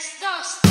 3, 2, 3.